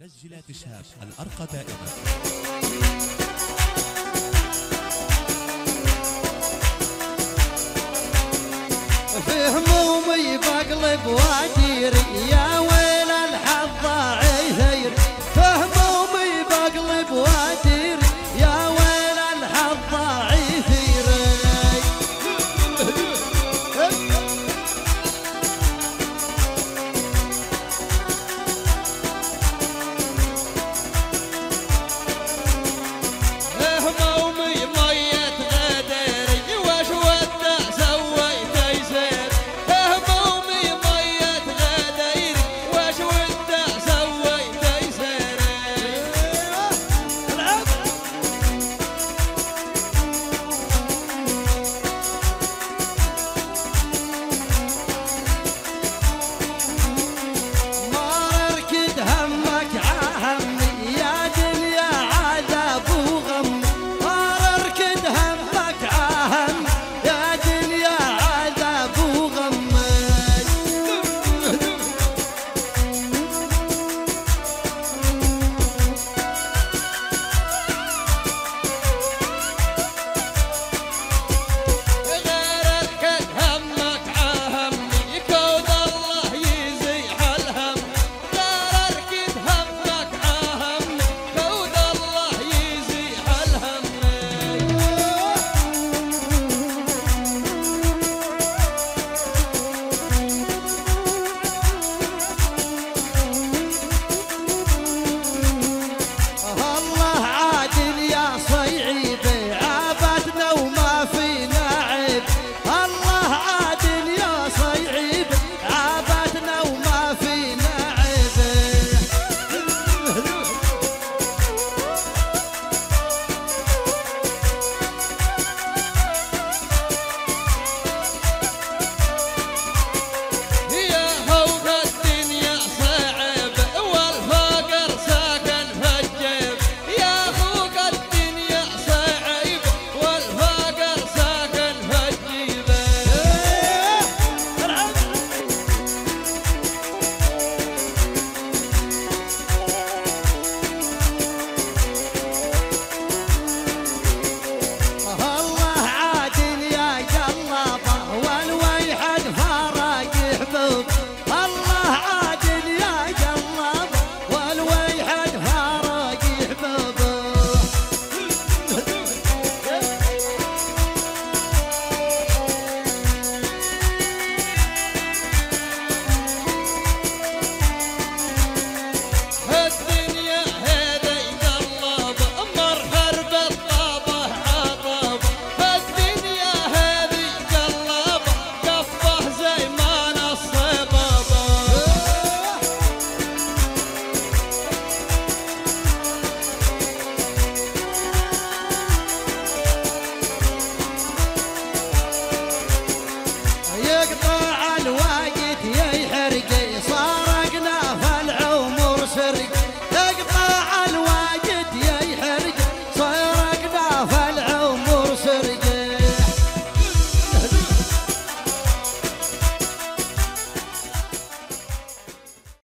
تسجيلات شهاب الأرقى دائما. في همومي بقلب وادير يا